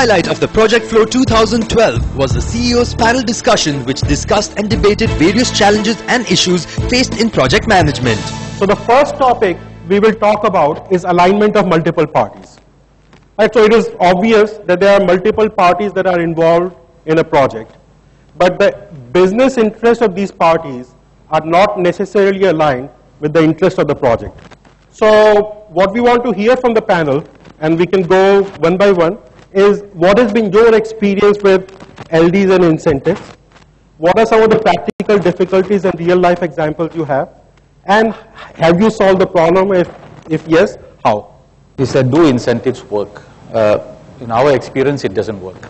highlight of the Project Flow 2012 was the CEO's panel discussion which discussed and debated various challenges and issues faced in project management. So the first topic we will talk about is alignment of multiple parties. Right, so it is obvious that there are multiple parties that are involved in a project. But the business interests of these parties are not necessarily aligned with the interest of the project. So what we want to hear from the panel, and we can go one by one, is what has been your experience with LDs and incentives? What are some of the practical difficulties and real life examples you have? And have you solved the problem? If, if yes, how? He said, do incentives work? Uh, in our experience, it doesn't work.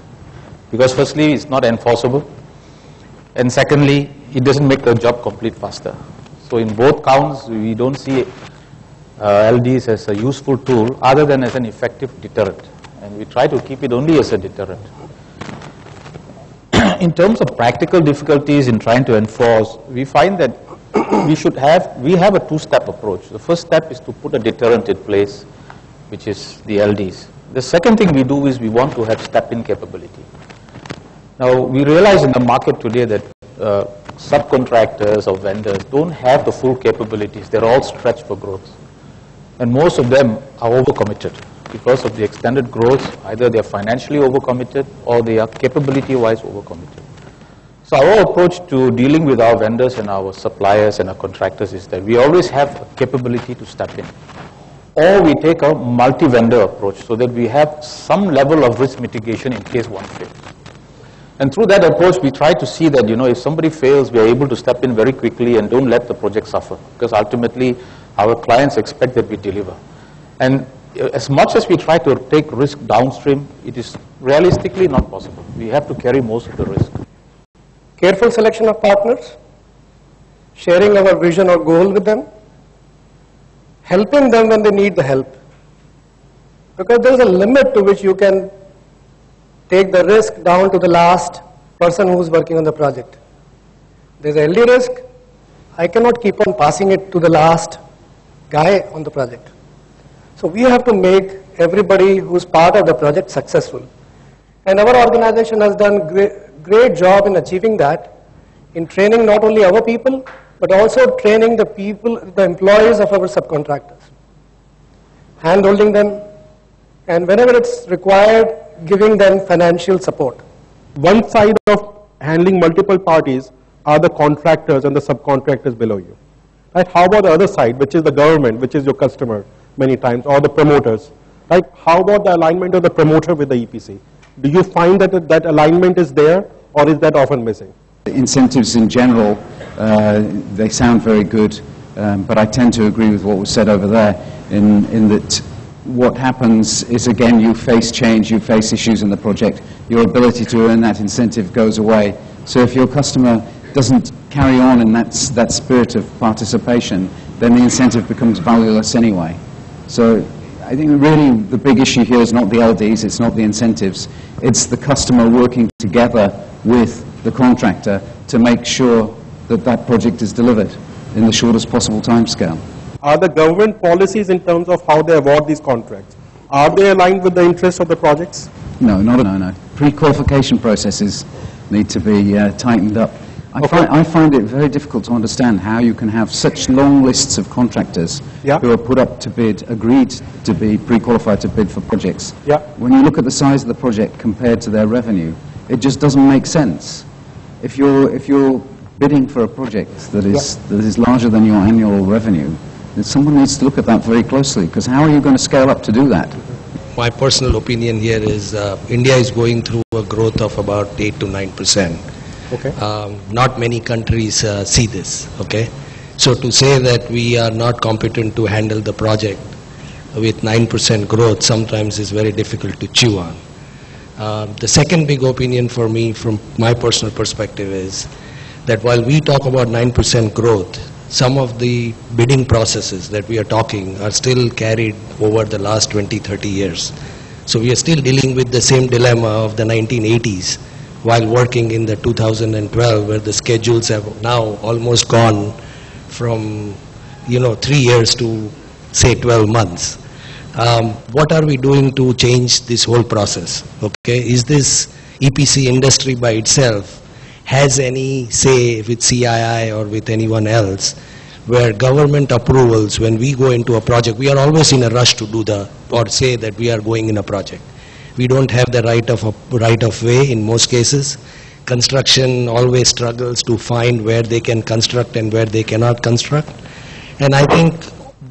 Because firstly, it's not enforceable. And secondly, it doesn't make the job complete faster. So in both counts, we don't see uh, LDs as a useful tool other than as an effective deterrent. And we try to keep it only as a deterrent. in terms of practical difficulties in trying to enforce, we find that we should have, we have a two-step approach. The first step is to put a deterrent in place, which is the LDs. The second thing we do is we want to have step-in capability. Now, we realize in the market today that uh, subcontractors or vendors don't have the full capabilities. They're all stretched for growth. And most of them are overcommitted because of the extended growth. Either they're financially overcommitted or they are capability-wise overcommitted. So our approach to dealing with our vendors and our suppliers and our contractors is that we always have a capability to step in. Or we take a multi-vendor approach so that we have some level of risk mitigation in case one fails. And through that approach, we try to see that, you know, if somebody fails, we are able to step in very quickly and don't let the project suffer. Because ultimately, our clients expect that we deliver. And as much as we try to take risk downstream, it is realistically not possible. We have to carry most of the risk. Careful selection of partners, sharing our vision or goal with them, helping them when they need the help. Because there is a limit to which you can take the risk down to the last person who is working on the project. There's a LD risk. I cannot keep on passing it to the last guy on the project. So we have to make everybody who's part of the project successful. And our organization has done great, great job in achieving that in training not only our people, but also training the people, the employees of our subcontractors. handholding them, and whenever it's required, giving them financial support. One side of handling multiple parties are the contractors and the subcontractors below you. Right? How about the other side, which is the government, which is your customer many times, or the promoters? Right? How about the alignment of the promoter with the EPC? Do you find that that alignment is there, or is that often missing? Incentives in general, uh, they sound very good, um, but I tend to agree with what was said over there in, in that what happens is, again, you face change, you face issues in the project. Your ability to earn that incentive goes away. So if your customer doesn't carry on in that, that spirit of participation, then the incentive becomes valueless anyway. So I think really the big issue here is not the LDs, it's not the incentives, it's the customer working together with the contractor to make sure that that project is delivered in the shortest possible timescale. Are the government policies in terms of how they award these contracts, are they aligned with the interests of the projects? No, not no, no. Pre-qualification processes need to be uh, tightened up. I, Okay. find, I find it very difficult to understand how you can have such long lists of contractors Yeah. who are put up to bid, agreed to be pre-qualified to bid for projects. Yeah. When you look at the size of the project compared to their revenue, it just doesn't make sense. If you're, if you're bidding for a project that is, that is larger than your annual revenue, then someone needs to look at that very closely, because how are you going to scale up to do that? My personal opinion here is uh, India is going through a growth of about 8 to 9 percent. Okay. Um, not many countries uh, see this, okay? So to say that we are not competent to handle the project with 9% growth sometimes is very difficult to chew on. Uh, the second big opinion for me from my personal perspective is that while we talk about 9% growth, some of the bidding processes that we are talking are still carried over the last 20, 30 years. So we are still dealing with the same dilemma of the 1980s while working in the 2012 where the schedules have now almost gone from, you know, three years to say 12 months. um, what are we doing to change this whole process? Okay, is this EPC industry by itself has any say with CII or with anyone else where government approvals, when we go into a project, we are always in a rush to do the, or say that we are going in a project. We don't have the right of, right of way in most cases. Construction always struggles to find where they can construct and where they cannot construct. And I think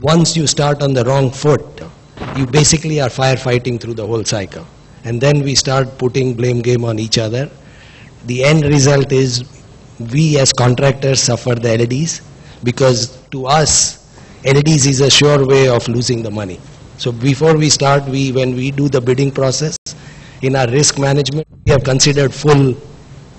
once you start on the wrong foot, you basically are firefighting through the whole cycle. And then we start putting blame game on each other. The end result is we as contractors suffer the LDs because to us, LDs is a sure way of losing the money. So before we start, we, when we do the bidding process, in our risk management, we have considered full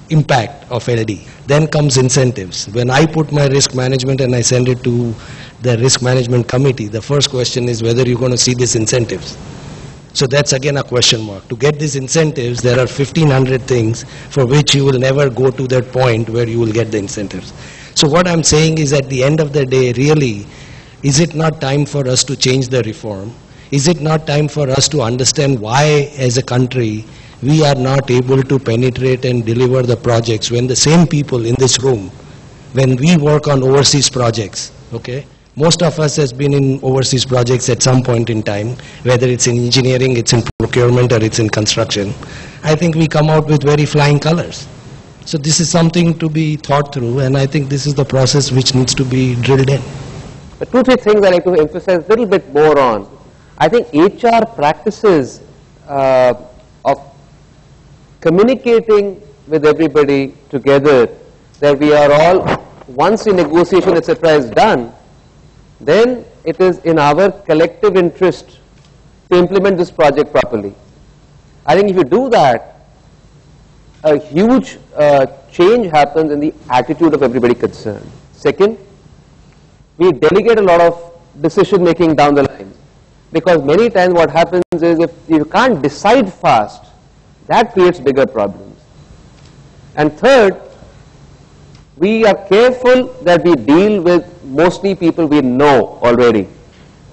impact of LD. Then comes incentives. When I put my risk management and I send it to the risk management committee, the first question is whether you're going to see these incentives. So that's again a question mark. To get these incentives, there are 1500 things for which you will never go to that point where you will get the incentives. So what I'm saying is at the end of the day, really, is it not time for us to change the reform? Is it not time for us to understand why as a country we are not able to penetrate and deliver the projects when the same people in this room, when we work on overseas projects, okay, most of us has been in overseas projects at some point in time, whether it's in engineering, it's in procurement, or it's in construction. I think we come out with very flying colors. So this is something to be thought through, and I think this is the process which needs to be drilled in. The two, three things I'd like to emphasize a little bit more on. I think HR practices uh, of communicating with everybody together that we are all, once the negotiation, etc. is done, then it is in our collective interest to implement this project properly. I think if you do that, a huge uh, change happens in the attitude of everybody concerned. Second, we delegate a lot of decision making down the line because many times what happens is if you can't decide fast, that creates bigger problems. And third, we are careful that we deal with mostly people we know already.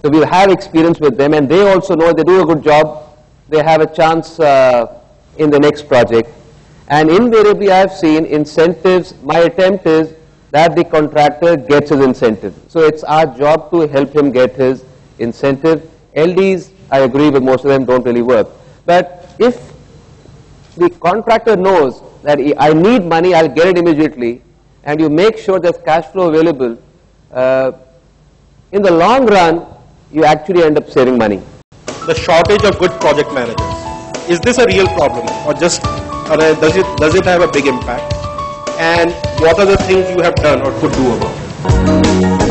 So we have experience with them and they also know they do a good job, they have a chance uh, in the next project. And invariably I have seen incentives, my attempt is that the contractor gets his incentive. So it's our job to help him get his incentive. LDs, I agree with most of them, don't really work. But if the contractor knows that I need money, I'll get it immediately, and you make sure there's cash flow available, uh, in the long run, you actually end up saving money. The shortage of good project managers. Is this a real problem or just or does it does it have a big impact? And what are the things you have done or could do about it?